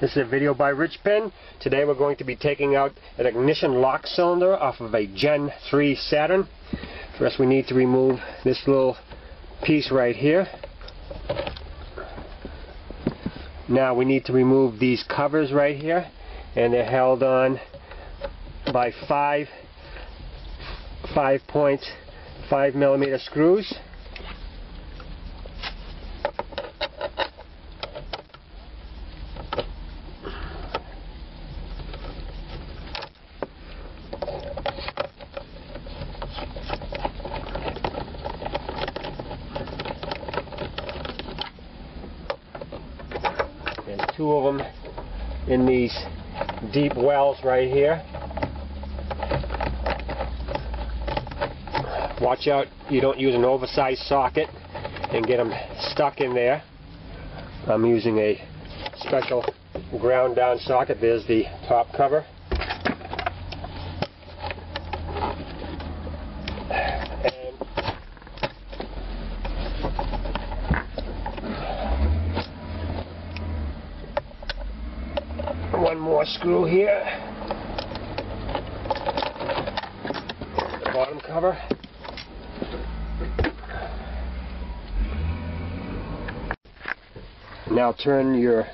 This is a video by Rich Pin. Today we're going to be taking out an ignition lock cylinder off of a Gen 3 Saturn. First we need to remove this little piece right here. Now we need to remove these covers right here and they're held on by five 5.5 millimeter screws. And two of them in these deep wells right here. Watch out you don't use an oversized socket and get them stuck in there. I'm using a special ground down socket. There's the top cover. And one more screw here. The bottom cover. Now turn your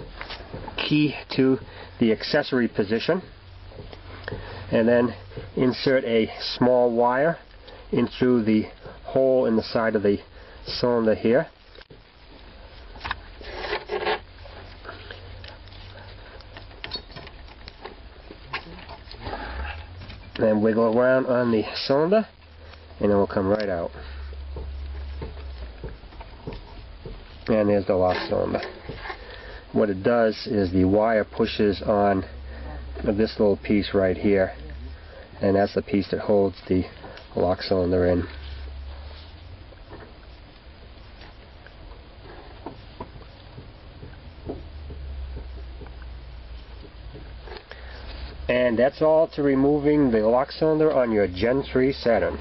key to the accessory position and then insert a small wire in through the hole in the side of the cylinder here. Then wiggle around on the cylinder and it will come right out. And there's the lock cylinder. What it does is the wire pushes on this little piece right here and that's the piece that holds the lock cylinder in. And that's all to removing the lock cylinder on your Gen 3 Saturn.